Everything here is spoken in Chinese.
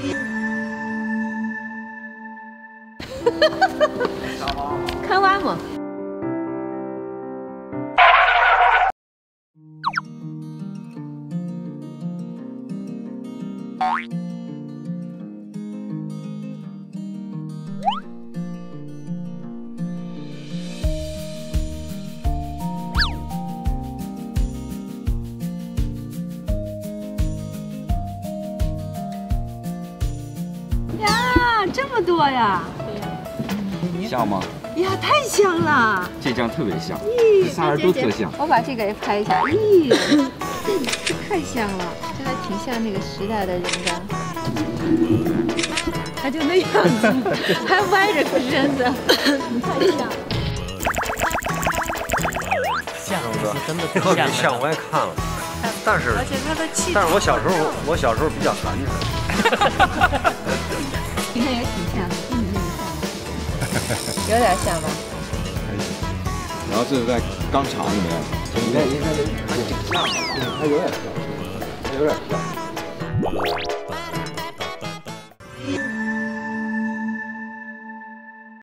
看完吗？呀，这么多呀！像吗？呀，太香了！这张特别像，这仨人都特像。我把这个也拍一下。咦，太香了，这还挺像那个时代的人的。他就那样子，还歪着个身子，太像。像哥真的特别像，我也看了，但是而且他的气，但是我小时候我小时候比较寒碜。你看也挺 有点像吧？然后这是在钢厂里面，你看，你看这还挺像，它有点像，它有点像。